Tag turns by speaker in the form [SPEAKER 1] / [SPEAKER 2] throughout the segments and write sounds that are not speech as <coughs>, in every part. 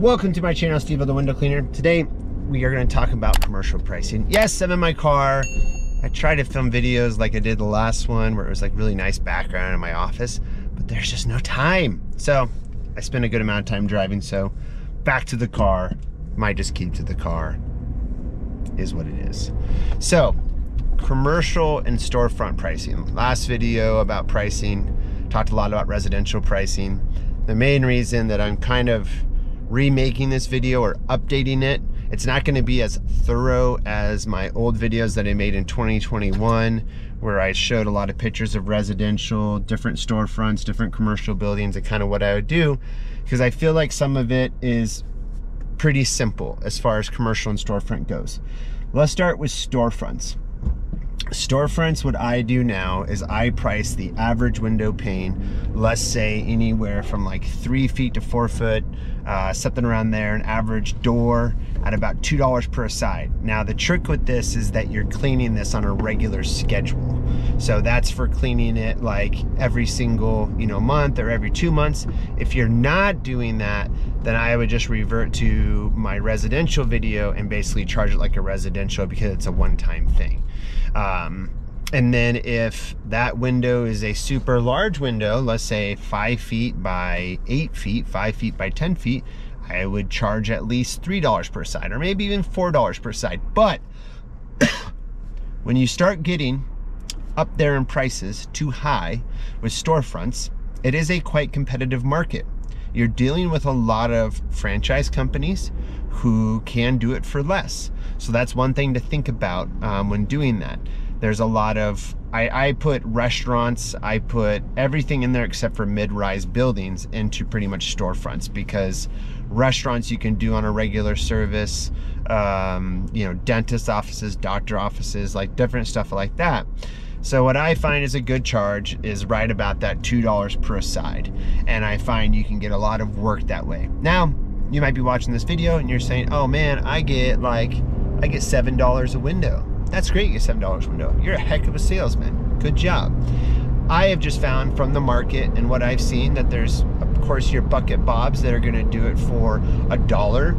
[SPEAKER 1] Welcome to my channel, SteveO the Window Cleaner. Today, we are gonna talk about commercial pricing. Yes, I'm in my car. I try to film videos like I did the last one where it was like really nice background in my office, but there's just no time. So I spend a good amount of time driving, so back to the car, might just keep to the car, is what it is. So, commercial and storefront pricing. Last video about pricing, talked a lot about residential pricing. The main reason that I'm kind of remaking this video or updating it. It's not gonna be as thorough as my old videos that I made in 2021, where I showed a lot of pictures of residential, different storefronts, different commercial buildings, and kind of what I would do, because I feel like some of it is pretty simple as far as commercial and storefront goes. Let's start with storefronts. Storefronts, what I do now is I price the average window pane, let's say anywhere from like three feet to four foot, uh, something around there, an average door at about $2 per side. Now the trick with this is that you're cleaning this on a regular schedule. So that's for cleaning it like every single, you know, month or every two months. If you're not doing that, then I would just revert to my residential video and basically charge it like a residential because it's a one-time thing. Um, and then if that window is a super large window, let's say five feet by eight feet, five feet by 10 feet, I would charge at least $3 per side or maybe even $4 per side. But <coughs> when you start getting up there in prices too high with storefronts, it is a quite competitive market. You're dealing with a lot of franchise companies who can do it for less. So that's one thing to think about um, when doing that. There's a lot of, I, I put restaurants, I put everything in there except for mid-rise buildings into pretty much storefronts because restaurants you can do on a regular service, um, you know, dentist offices, doctor offices, like different stuff like that. So what I find is a good charge is right about that $2 per side. And I find you can get a lot of work that way. Now, you might be watching this video and you're saying, oh man, I get like, I get $7 a window. That's great, you get $7 window. You're a heck of a salesman. Good job. I have just found from the market and what I've seen that there's, of course, your bucket bobs that are gonna do it for a dollar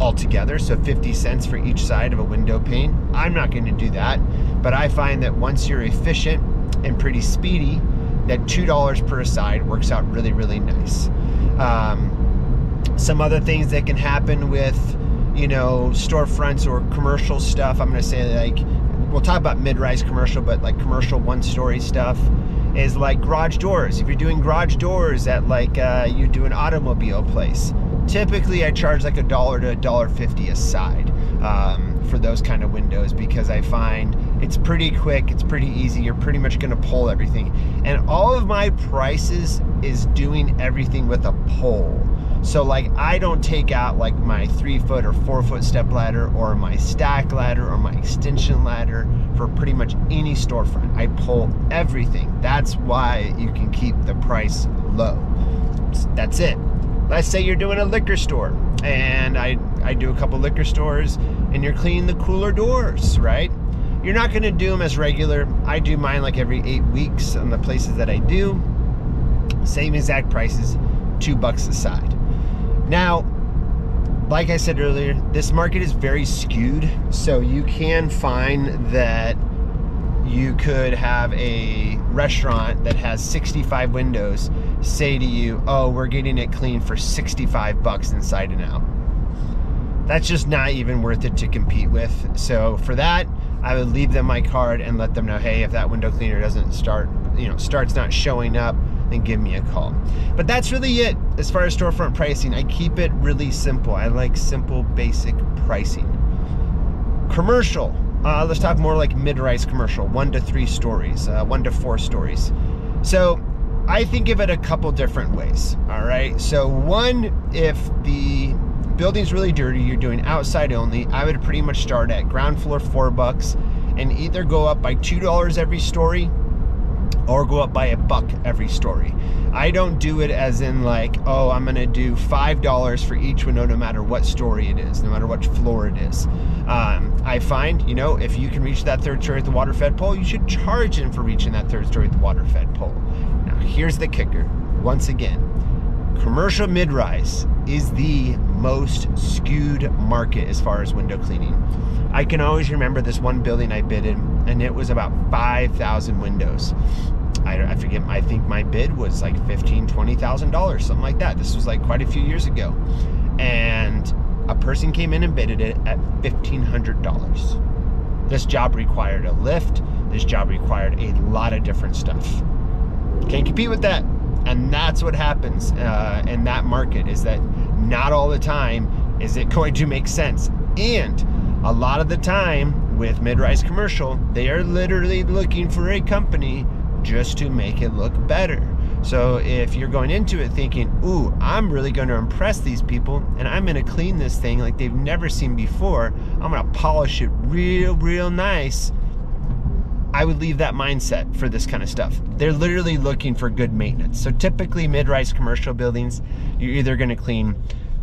[SPEAKER 1] altogether, so 50 cents for each side of a window pane. I'm not gonna do that, but I find that once you're efficient and pretty speedy, that $2 per side works out really, really nice. Um, some other things that can happen with you know, storefronts or commercial stuff. I'm going to say like, we'll talk about mid-rise commercial, but like commercial one-story stuff is like garage doors. If you're doing garage doors at like uh, you do an automobile place, typically I charge like a dollar to a dollar fifty a side um, for those kind of windows because I find it's pretty quick, it's pretty easy. You're pretty much to pull everything, and all of my prices is doing everything with a pull. So like I don't take out like my three foot or four foot step ladder or my stack ladder or my extension ladder for pretty much any storefront. I pull everything. That's why you can keep the price low. That's it. Let's say you're doing a liquor store and I, I do a couple liquor stores and you're cleaning the cooler doors, right? You're not gonna do them as regular. I do mine like every eight weeks on the places that I do. Same exact prices, two bucks a side. Now, like I said earlier, this market is very skewed, so you can find that you could have a restaurant that has 65 windows say to you, oh, we're getting it clean for 65 bucks inside and out. That's just not even worth it to compete with. So for that, I would leave them my card and let them know, hey, if that window cleaner doesn't start, you know, starts not showing up, then give me a call. But that's really it as far as storefront pricing. I keep it really simple. I like simple, basic pricing. Commercial. Uh, let's talk more like mid-rise commercial, one to three stories, uh, one to four stories. So I think of it a couple different ways. All right. So one, if the building's really dirty, you're doing outside only, I would pretty much start at ground floor four bucks and either go up by two dollars every story or go up by a buck every story. I don't do it as in like, oh, I'm gonna do $5 for each window no matter what story it is, no matter what floor it is. Um, I find, you know, if you can reach that third story at the water fed pole, you should charge him for reaching that third story at the water fed pole. Now, here's the kicker. Once again, commercial mid-rise is the most skewed market as far as window cleaning. I can always remember this one building I bid in, and it was about 5,000 windows. I, I, forget, I think my bid was like $15,000, $20,000, something like that. This was like quite a few years ago. And a person came in and bidded it at $1,500. This job required a lift. This job required a lot of different stuff. Can't compete with that. And that's what happens uh, in that market is that not all the time is it going to make sense. And a lot of the time with mid-rise commercial, they are literally looking for a company just to make it look better. So if you're going into it thinking, ooh, I'm really going to impress these people and I'm going to clean this thing like they've never seen before, I'm going to polish it real, real nice. I would leave that mindset for this kind of stuff. They're literally looking for good maintenance. So typically mid-rise commercial buildings, you're either going to clean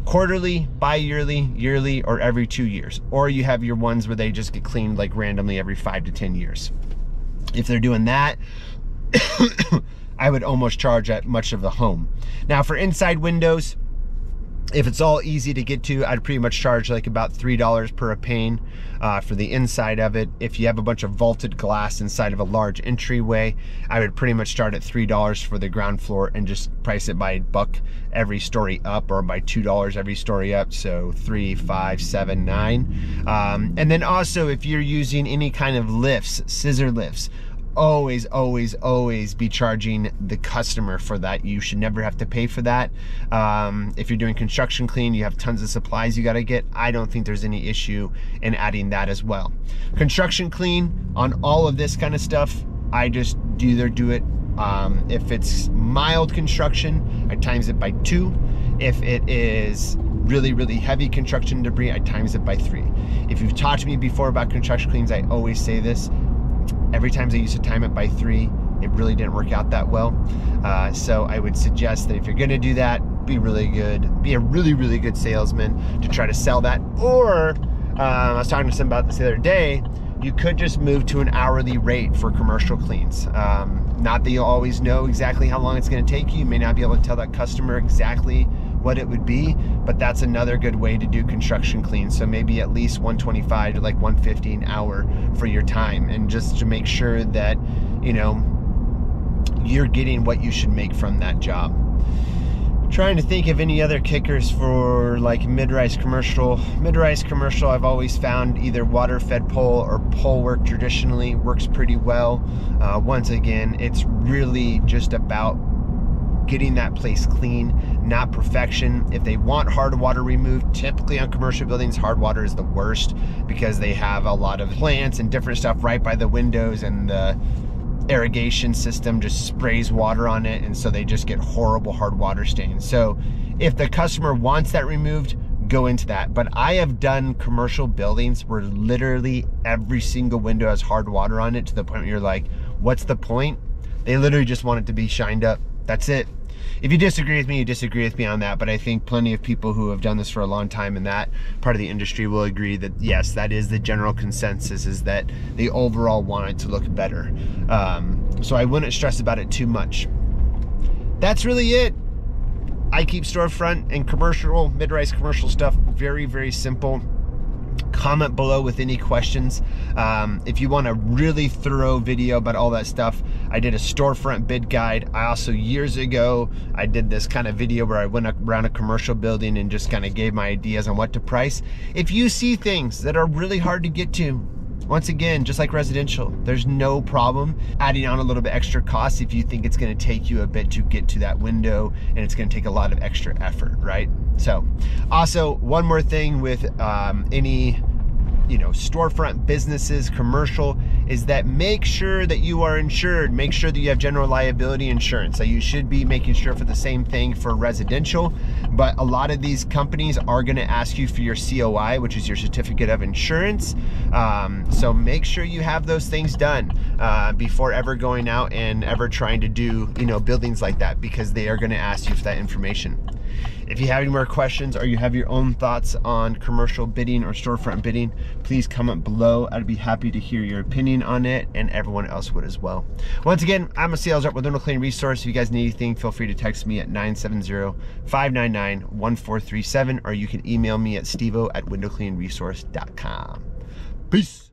[SPEAKER 1] quarterly, bi-yearly, yearly, or every two years. Or you have your ones where they just get cleaned like randomly every five to 10 years. If they're doing that, <coughs> I would almost charge at much of the home. Now for inside windows, if it's all easy to get to, I'd pretty much charge like about $3 per a pane uh, for the inside of it. If you have a bunch of vaulted glass inside of a large entryway, I would pretty much start at $3 for the ground floor and just price it by buck every story up or by $2 every story up. So three, five, seven, nine. Um, and then also if you're using any kind of lifts, scissor lifts, always, always, always be charging the customer for that. You should never have to pay for that. Um, if you're doing construction clean, you have tons of supplies you got to get. I don't think there's any issue in adding that as well. Construction clean on all of this kind of stuff, I just do either do it. Um, if it's mild construction, I times it by two. If it is really, really heavy construction debris, I times it by three. If you've talked to me before about construction cleans, I always say this Every time I used to time it by three, it really didn't work out that well. Uh, so I would suggest that if you're gonna do that, be really good, be a really, really good salesman to try to sell that. Or, um, I was talking to someone about this the other day, you could just move to an hourly rate for commercial cleans. Um, not that you'll always know exactly how long it's gonna take you. You may not be able to tell that customer exactly what it would be, but that's another good way to do construction clean. So maybe at least 125 to like 150 an hour for your time and just to make sure that, you know, you're getting what you should make from that job. Trying to think of any other kickers for like mid-rise commercial. Mid-rise commercial I've always found either water-fed pole or pole work traditionally works pretty well. Uh, once again, it's really just about getting that place clean, not perfection. If they want hard water removed, typically on commercial buildings, hard water is the worst because they have a lot of plants and different stuff right by the windows and the irrigation system just sprays water on it and so they just get horrible hard water stains. So if the customer wants that removed, go into that. But I have done commercial buildings where literally every single window has hard water on it to the point where you're like, what's the point? They literally just want it to be shined up that's it. If you disagree with me, you disagree with me on that, but I think plenty of people who have done this for a long time in that part of the industry will agree that yes, that is the general consensus is that they overall want it to look better. Um, so I wouldn't stress about it too much. That's really it. I keep storefront and commercial, mid-rise commercial stuff very, very simple comment below with any questions. Um, if you want a really thorough video about all that stuff, I did a storefront bid guide. I also, years ago, I did this kind of video where I went around a commercial building and just kind of gave my ideas on what to price. If you see things that are really hard to get to, once again, just like residential, there's no problem adding on a little bit extra cost if you think it's gonna take you a bit to get to that window and it's gonna take a lot of extra effort, right? So, also, one more thing with um, any you know, storefront businesses, commercial, is that make sure that you are insured. Make sure that you have general liability insurance. So you should be making sure for the same thing for residential. But a lot of these companies are going to ask you for your COI, which is your certificate of insurance. Um, so make sure you have those things done uh, before ever going out and ever trying to do, you know, buildings like that because they are going to ask you for that information. If you have any more questions or you have your own thoughts on commercial bidding or storefront bidding, please comment below. I'd be happy to hear your opinion on it and everyone else would as well. Once again, I'm a sales rep with Window Clean Resource. If you guys need anything, feel free to text me at 970-599-1437 or you can email me at steveo at windowcleanresource.com. Peace.